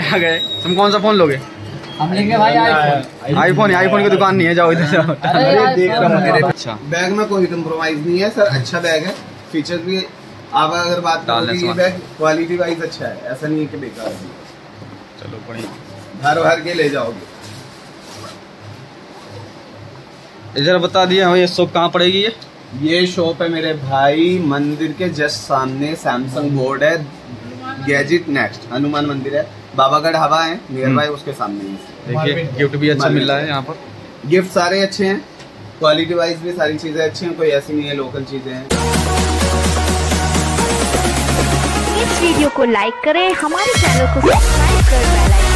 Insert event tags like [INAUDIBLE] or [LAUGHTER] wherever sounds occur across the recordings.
आ गए। तुम कौन सा फ़ोन लोगे? हम लेंगे भाई आईफोन आईफोन आईफोन की दुकान नहीं है जाओ इधर अच्छा। बैग में कोई कंप्रोमाइज नहीं है सर अच्छा बैग है। फीचर भी आप अगर बात बैग क्वालिटी वाइज अच्छा है ऐसा नहीं है कि बेकार है। चलो बढ़िया। भर भर के ले जाओगे। इधर बता दिया हमें ये शॉप कहाँ पड़ेगी ये? ये शॉप है मेरे भाई मंदिर के जस्ट सामने सैमसंग बोर्ड है। गैजेट नेक्स्ट हनुमान मंदिर है बाबागढ़ हवा है नियर बाय उसके सामने ही देखिए गिफ्ट भी अच्छा मिल रहा है यहाँ पर। गिफ्ट सारे अच्छे हैं क्वालिटी वाइज भी सारी चीज़ें अच्छी हैं कोई ऐसी नहीं है लोकल चीज़ें हैं। इस वीडियो को लाइक करें हमारे चैनल को सब्सक्राइब कर बेल आइकन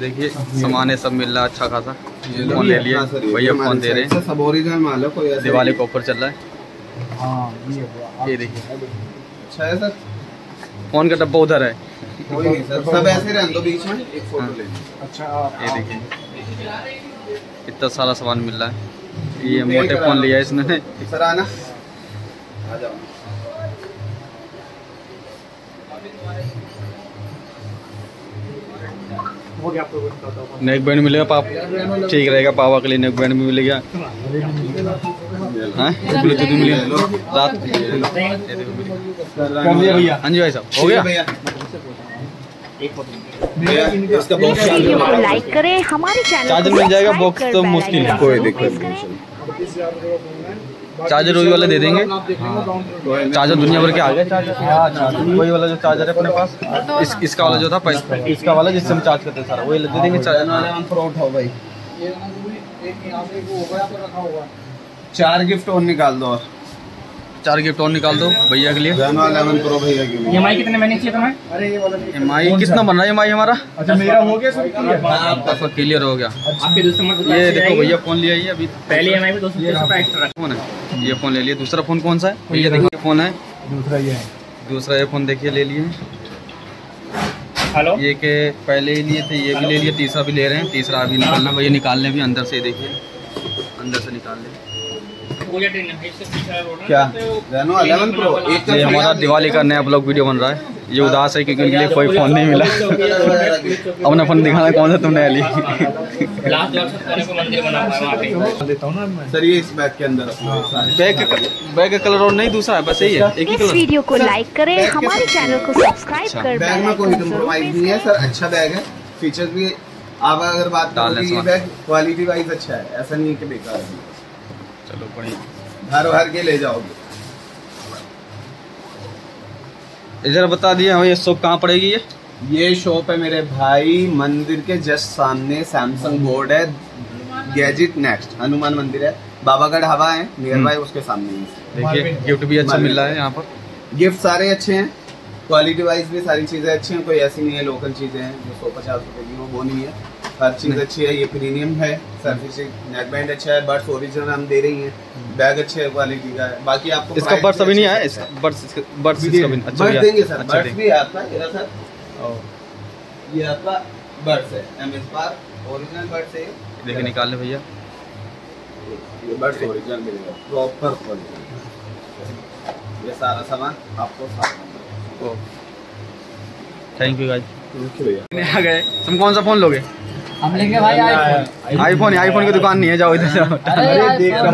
देखिए सामान है सब मिल रहा है अच्छा खासा। फ़ोन ले लिए हाँ सर, ये भैया फ़ोन दे रहे हैं। सब ओरिजिनल माल है कोई दिवाली का ऑफ़र चल रहा है। हाँ ये देखिए। है। अच्छा है सर? फ़ोन का डब्बा उधर है। कोई नहीं सर सब ऐसे रहने दो बीच में। एक फ़ोटो ले अच्छा ये देखिए इतना सारा सामान मिल रहा है। ये मोटे फ़ोन लिया इसने। सर आना। आ जाओ। नेक बैंड मिलेगा पाप। ठीक रहेगा पापा के लिए नेक बैंड भी मिलेगा। हाँ ब्लूटूथ भी मिलेगा रात हाँ जी भाई साहब हो गया लाइक करें हमारे चैनल चार्जर मिल जाएगा, बॉक्स तो मुश्किल है। कोई दिक्कत। चार्जर वही वाला दे देंगे चार्जर दुनिया भर के आ गए हाँ वही वाला जो चार्जर है अपने पास इस, इसका वाला जो था पहले इसका वाला जिससे हम चार्ज करते हैं सारा वही दे देंगे चार्जर पर उठाओ भाई चार गिफ्ट और निकाल दो और। चार गिफ्ट और निकाल दो भैया के लिए। रेनो 11 प्रो भैया के लिए। ईएमआई कितने महीने चाहिए तुम्हें? एम आई कितना बन रहा है एमआई हमारा? अच्छा मेरा हो गया सब आपका क्लियर हो गया। आपके दूसरे मतलब ये देखो भैया फ़ोन लिया ये अभी। पहली में एक्स्ट्रा फ़ोन है। ये फ़ोन ले लिया दूसरा फ़ोन कौन सा है? भैया देखिए फ़ोन है। दूसरा ये है। दूसरा ये फ़ोन देखिए ले लिए। हेलो? ये के पहले ही लिए थे ये भी ले लिए तीसरा भी ले रहे हैं। तीसरा अभी निकालना भैया निकाल लें भी अंदर से देखिए। अंदर से निकाल लें। क्या? रेनो 11 प्रो एक ये हमारा दिवाली का नया ब्लॉग वीडियो बन रहा है। ये उदास है क्योंकि उनके लिए कोई फ़ोन नहीं मिला। [LAUGHS] [LAUGHS] अपना फ़ोन दिखाना कौन सा तुमने ली देता हूँ ना मैं। सर ये इस बैग के अंदर बैग का बैग का कलर और नहीं दूसरा है बस यही है एक ही इस कलर वीडियो को लाइक करें हमारे चैनल को सब्सक्राइब कर बैग में कोई आइकन कंप्रोमाइज नहीं है सर अच्छा बैग है। फीचर भी आप अगर बात ये बैग क्वालिटी वाइज अच्छा है ऐसा नहीं है कि बेकार है। चलो बढ़िया। भर भर के ले जाओगे। इधर बता दिया हमें ये शॉप कहाँ पड़ेगी ये? ये शॉप है मेरे भाई मंदिर के जस्ट सामने सैमसंग बोर्ड है गैजेट नेक्स्ट हनुमान मंदिर है। बाबागढ़ हवा है नियर बाय उसके सामने ही। देखिए गिफ्ट भी अच्छा मिल रहा है यहाँ पर। गिफ्ट सारे अच्छे हैं क्वालिटी वाइज भी सारी चीज़ें अच्छी हैं कोई ऐसी नहीं है लोकल चीज़ें हैं जो सौ पचास रुपए की हो वो नहीं है। हर चीज़ अच्छी है ये प्रीमियम है सर्विसिंग नेक बैंड अच्छा है बर्ड्स ओरिजिनल हम दे रही हैं बैग अच्छे क्वालिटी का है। बाकी आपको इसका बर्ड्स अभी नहीं आया से इस बर्ड्स बर्ड्स इसका भी अच्छा बर्ड्स देंगे सर अच्छा बर्ड्स देंगे। भी है आपका ये सर। ये आपका बर्ड्स है एम एस बार ओरिजिनल बर्ड्स है। देखिए निकाल ले भैया। ये बर्ड्स ओरिजिनल मिलेगा प्रॉपर क्वालिटी ये सारा सामान आपको साथ थैंक यू गाइस भैया। आ गए। तुम कौन सा फ़ोन लोगे? हम लेंगे भाई आईफोन। आईफोन। आईफोन की दुकान नहीं है जाओ इधर जाओ अरे देख रहा